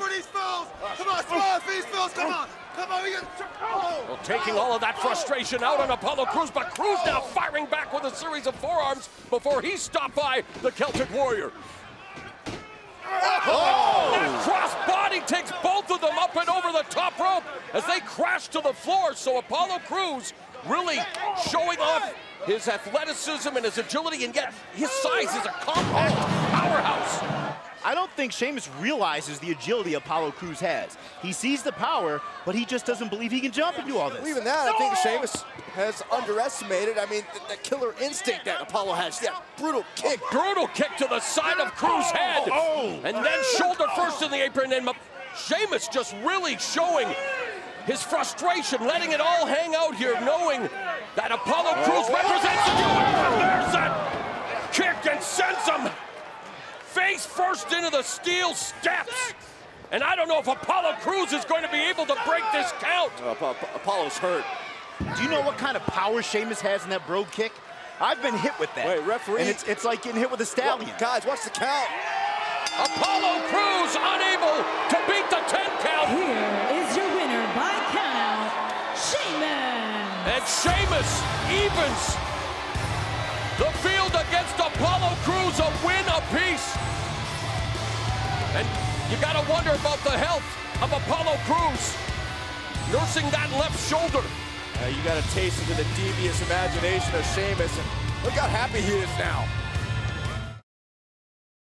for these fools! Come on, for these fools, come on! Come on, we got... Oh. Well, taking all of that frustration out on Apollo Crews, but Crews now firing back with a series of forearms before he's stopped by the Celtic Warrior. Oh! That cross body takes both of them up and over the top rope as they crash to the floor. So Apollo Crews really showing off his athleticism and his agility, and yet his size is a compact powerhouse. I don't think Sheamus realizes the agility Apollo Crews has. He sees the power, but he just doesn't believe he can jump and do all this. Well, even that, I think Sheamus has underestimated. I mean, the, the killer instinct that Apollo has. Yeah, brutal kick. A brutal kick to the side of Crews' head. Oh, and then shoulder first in the apron, and Sheamus just really showing his frustration, letting it all hang out here, knowing that Apollo Crews oh! represents face first into the steel steps. And I don't know if Apollo Crews is going to be able to break this count. Uh, Apollo's hurt. Do you know what kind of power Sheamus has in that brogue kick? I've been hit with that. Wait, referee. And it's, it's like getting hit with a stallion. Well, guys, watch the count. Apollo Crews unable to beat the 10 count. Here is your winner by count, Sheamus. And Sheamus evens the field And you got to wonder about the health of Apollo Crews, nursing that left shoulder. Uh, you got a taste into the devious imagination of Sheamus, and look how happy he is now.